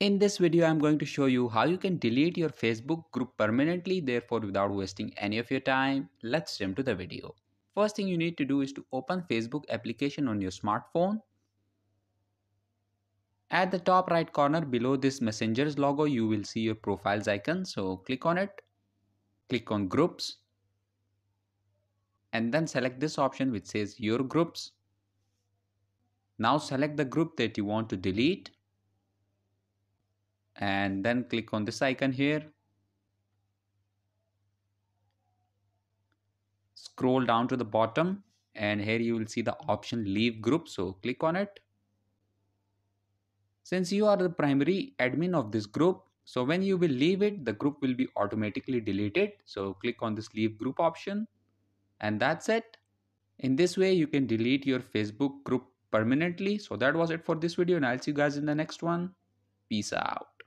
In this video, I'm going to show you how you can delete your Facebook group permanently, therefore without wasting any of your time. Let's jump to the video. First thing you need to do is to open Facebook application on your smartphone. At the top right corner below this messengers logo, you will see your profiles icon. So click on it, click on groups and then select this option which says your groups. Now select the group that you want to delete and then click on this icon here. Scroll down to the bottom and here you will see the option leave group so click on it. Since you are the primary admin of this group so when you will leave it the group will be automatically deleted so click on this leave group option and that's it. In this way you can delete your Facebook group permanently. So that was it for this video and I'll see you guys in the next one. Peace out.